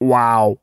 Wow.